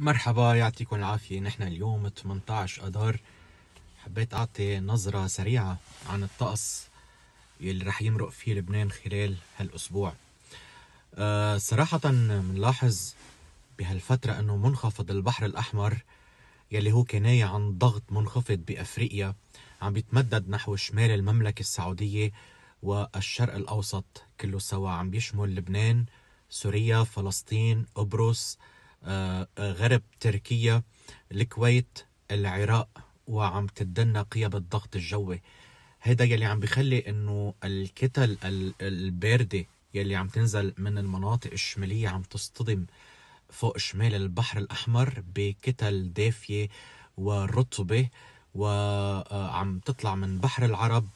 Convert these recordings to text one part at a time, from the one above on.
مرحبا يعطيكم العافية. نحن اليوم 18 أذار حبيت أعطي نظرة سريعة عن الطقس يلي رح يمرق فيه لبنان خلال هالأسبوع. أه صراحة منلاحظ بهالفترة أنه منخفض البحر الأحمر يلي هو كناية عن ضغط منخفض بأفريقيا عم بيتمدد نحو شمال المملكة السعودية والشرق الأوسط كله سوا عم بيشمل لبنان سوريا فلسطين قبرص. غرب تركيا الكويت العراق وعم تدنى قيب الضغط الجوي. هيدا يلي عم بخلي إنه الكتل الباردة يلي عم تنزل من المناطق الشمالية عم تصطدم فوق شمال البحر الأحمر بكتل دافية ورطبة وعم آه، تطلع من بحر العرب.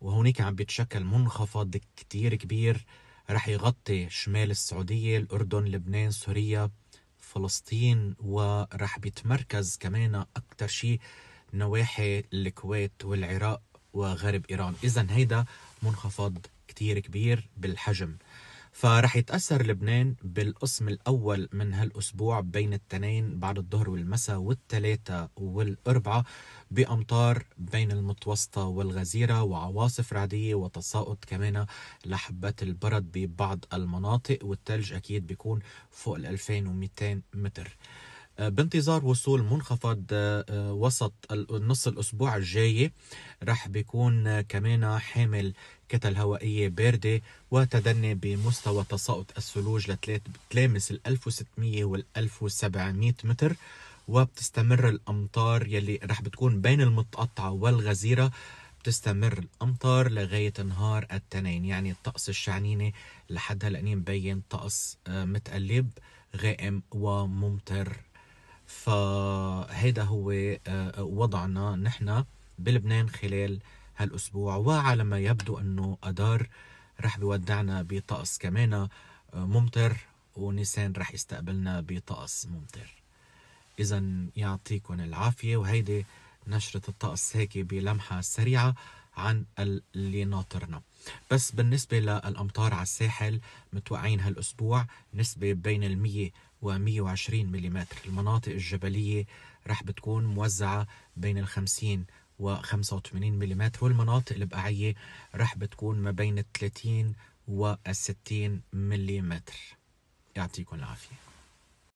وهونيك عم بيتشكل منخفض كتير كبير. رح يغطي شمال السعودية الأردن لبنان سوريا. فلسطين ورح بيتمركز كمان أكثر شيء نواحي الكويت والعراق وغرب إيران. إذا هيدا منخفض كتير كبير بالحجم. فرح يتأثر لبنان بالقسم الأول من هالأسبوع بين التنين بعد الظهر والمساء والثلاثة والأربعة بأمطار بين المتوسطة والغزيرة وعواصف رعدية وتساقط كمان لحبات البرد ببعض المناطق والثلج أكيد بيكون فوق ال 2200 متر. بانتظار وصول منخفض آه، آه، وسط النص الأسبوع الجاي. رح بيكون كمان حامل كتل هوائية باردة وتدني بمستوى تساقط الثلوج لتلامس ال 1600 وال 1700 متر. وبتستمر الأمطار يلي رح بتكون بين المتقطعة والغزيرة. بتستمر الأمطار لغاية نهار التنين يعني الطقس الشعنيني لحد هلأ مبين طقس آه، متقلب غائم وممطر. فهيدا هو آه، وضعنا نحن بلبنان خلال هالأسبوع وعلى ما يبدو أنه أدار رح بيودعنا بطقس كمان آه، ممطر ونيسان رح يستقبلنا بطقس ممطر. إذا يعطيكم العافية وهيدي نشرة الطقس هيك بلمحة سريعة عن اللي ناطرنا. بس بالنسبة للأمطار على الساحل متوقعين هالأسبوع نسبة بين المية و 120 ملم المناطق الجبلية رح بتكون موزعة بين ال 50 و 85 ملم والمناطق البقعية رح بتكون ما بين 30 و 60 ملم يعطيكم العافية.